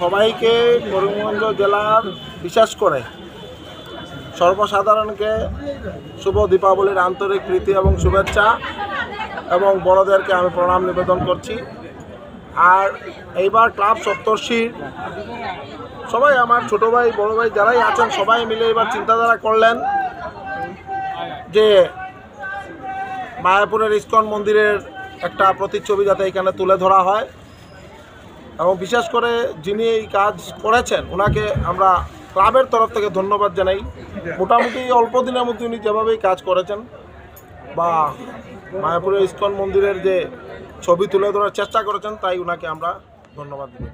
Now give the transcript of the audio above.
সবাইকে করিমগঞ্জ জেলার বিশেষ করে সর্বসাধারণকে শুভ দীপাবলির আন্তরিক প্রীতি এবং শুভেচ্ছা এবং বড়দেরকে আমি প্রণাম নিবেদন করছি। আর এইবার ক্লাব সপ্তর্ষির সবাই আমার ছোটো ভাই, বড় ভাই যারাই আছেন, সবাই মিলে এবার চিন্তাধারা করলেন যে মায়াপুরের ইস্কন মন্দিরের একটা প্রতিচ্ছবি যাতে এখানে তুলে ধরা হয়। এবং বিশেষ করে যিনি এই কাজ করেছেন, ওনাকে আমরা ক্লাবের তরফ থেকে ধন্যবাদ জানাই। মোটামুটি অল্প দিনের মধ্যে উনি যেভাবেই কাজ করেছেন, বা মায়াপুরের ইস্কন মন্দিরের যে ছবি তুলে ধরার চেষ্টা করেছেন, তাই ওনাকে আমরা ধন্যবাদ দিই